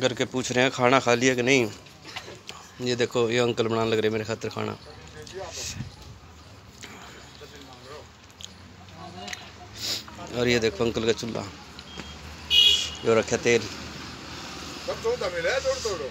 घर के पूछ रहे हैं, खाना खा लिया कि नहीं? ये देखो, ये अंकल बना लग रहे मेरे खातर खाना। और ये देखो अंकल का चूल्हा। जो रखे तेल। तोड़ तोड़ो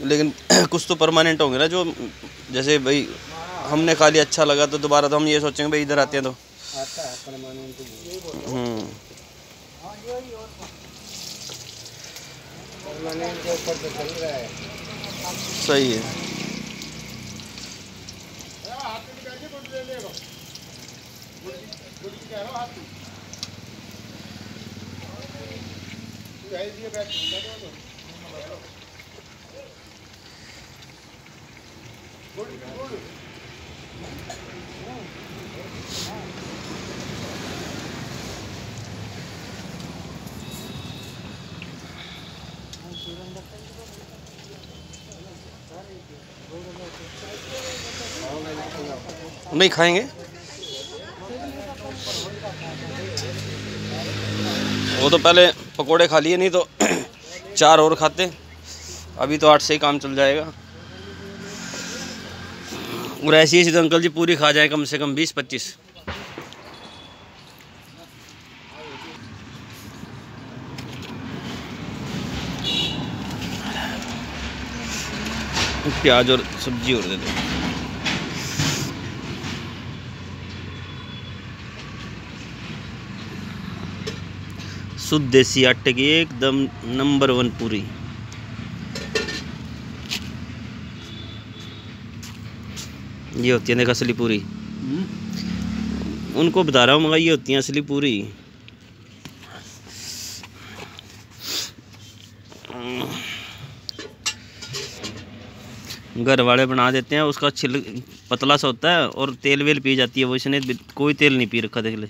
लेकिन कुछ तो परमानेंट होंगे ना जो जैसे भाई हमने खा लिया अच्छा लगा तो दोबारा तो हम ये सोचेंगे भाई इधर आते हैं तो। हम्म। सही है। नहीं खाएँगे? वो तो पहले पकोड़े खा लिए, नहीं तो चार और खाते। अभी तो आठ से ही काम चल जाएगा। और ऐसी ऐसी तो अंकल जी पूरी खा जाए कम से कम बीस, पच्चीस। प्याज और सब्ज़ी और दे दो। शुद्ध देसी आटे की एकदम नंबर वन पूरी। ये होती है देखा असली पूरी। उनको बता रहा हूँ मगर ये होती है असली पूरी। घर वाले बना देते हैं उसका छिल पतला सा होता है और तेल वेल पी जाती है वो इसने कोई तेल नहीं पी रखा देख ले।